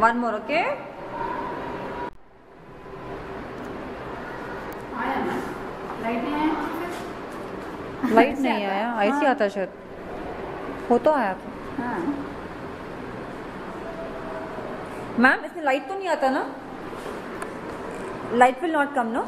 One more, okay? Light नहीं आया फिर? लाइट नहीं आया ऐसे हाँ। आता शायद। हो तो आया था। हाँ। मैम इसमें लाइट तो नहीं आता ना? Light will not come no